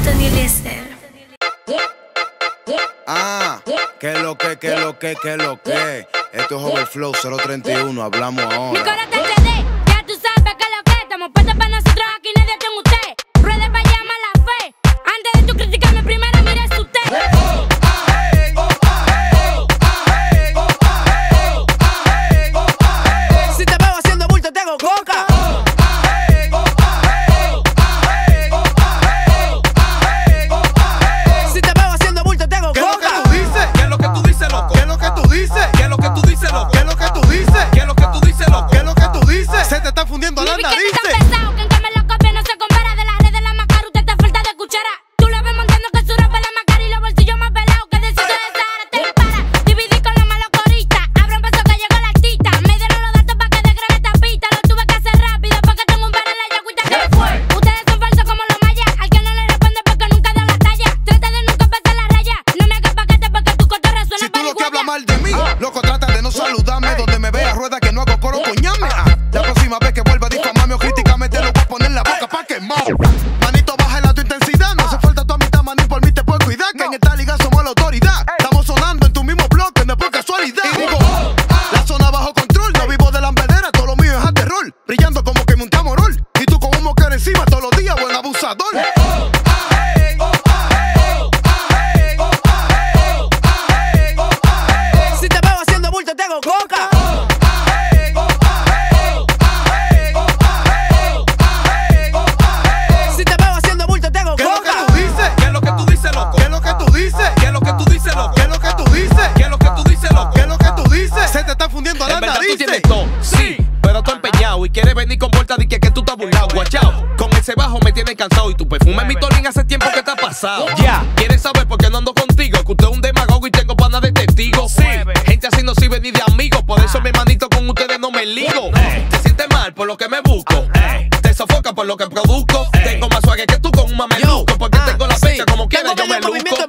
Anthony Eliezer. Ah, que lo que, que lo que, que lo que. Esto es Overflow 031, hablamos ahora. Que mal de mí, loco, trata de no saludarme. Donde me veas, rueda que no hago coro, coñame. Ah, la próxima vez que vuelva a difamarme o criticarme, te lo voy a poner en la boca pa' quemar. Manito, baja la tu intensidad. No hace falta tu amistad, maní, por mí te puedo cuidar. Que en esta liga somos la autoridad. Estamos sonando en tu mismo bloque, no es por casualidad. Y digo, la zona bajo control. No vivo de la embedera, todo lo mío es a terror. Brillando como que me un tamorol. Y tú con un moquero encima todos los días, buen abusador. Tú nariz. tienes todo, sí, pero tú empeñado y quieres venir con vuelta de que, que tú estás burlado, guachao. Con ese bajo me tienes cansado y tu perfume mi tolín hace tiempo que está pasado. Ya, ¿quieres saber por qué no ando contigo? Que usted es un demagogo y tengo pana de testigo. Sí, gente así no sirve ni de amigos, por eso mi hermanito con ustedes no me ligo. Te sientes mal por lo que me busco, te sofoca por lo que produzco. Tengo más suave que tú con un mameluco, porque ah, tengo la fecha como quieras, yo me medio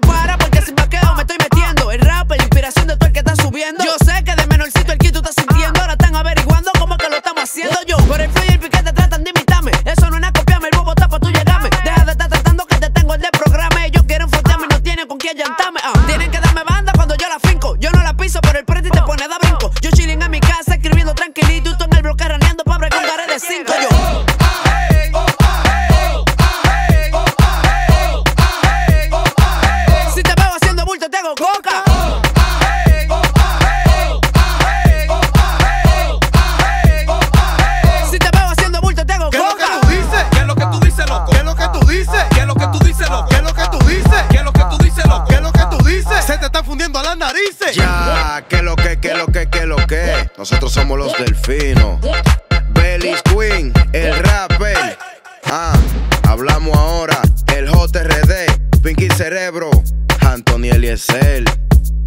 narices. Ya, que lo que, que lo que, que lo que. Nosotros somos los delfinos. Belly's Queen, el rapper. Ah, hablamos ahora. El JRD, Pinky Cerebro, Anthony Eliezer.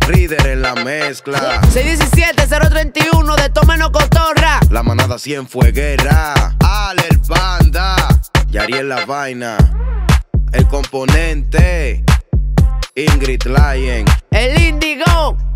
Reader en la mezcla. 617-031 de Tómenos Cotorra. La manada cien fue guerra. Al el panda. Yariel la vaina. El componente. Ingrid Lion. El Indigo.